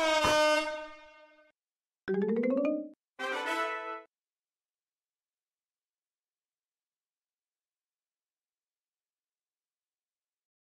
Bye.